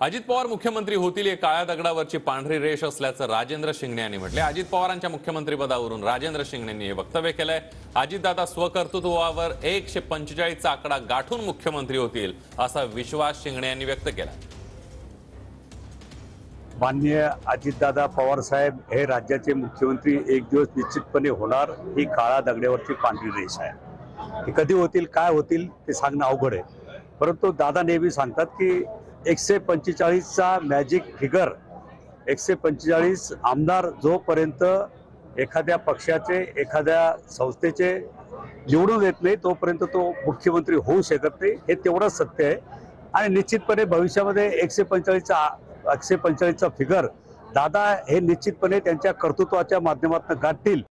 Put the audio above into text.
अजित पवार मुख्यमंत्री होतील हे काळ्या दगडावरची पांढरी रेष असल्याचं राजेंद्र शिंगणे यांनी म्हटले अजित पवारांच्या मुख्यमंत्रीपदावरून राजेंद्र शिंगणेंनी हे वक्तव्य केलंय. अजितदादा स्वकर्तृत्वावर एकशे पंचेचाळीसचा आकडा गाठून मुख्यमंत्री होतील असा विश्वास शिंगणे यांनी व्यक्त केला माननीय अजितदादा पवार साहेब हे राज्याचे मुख्यमंत्री एक दिवस निश्चितपणे होणार ही काळा दगड्यावरची पांढरी रेष आहे. हे कधी होतील काय होतील ते सांगणं अवघड आहे. परंतु दादा नेहमी सांगतात की एकशे पंचेचाळीसचा मॅजिक फिगर एकशे पंचेचाळीस आमदार जोपर्यंत एखाद्या पक्षाचे एखाद्या संस्थेचे निवडून येत नाही तोपर्यंत तो मुख्यमंत्री होऊ शकत नाही हे तेवढंच सत्य आहे. आणि निश्चितपणे भविष्यामध्ये एकशे पंचेचाळीसचा एकशे पंचेचाळीसचा फिगर दादा हे निश्चितपणे त्यांच्या कर्तृत्वाच्या माध्यमातून गाठतील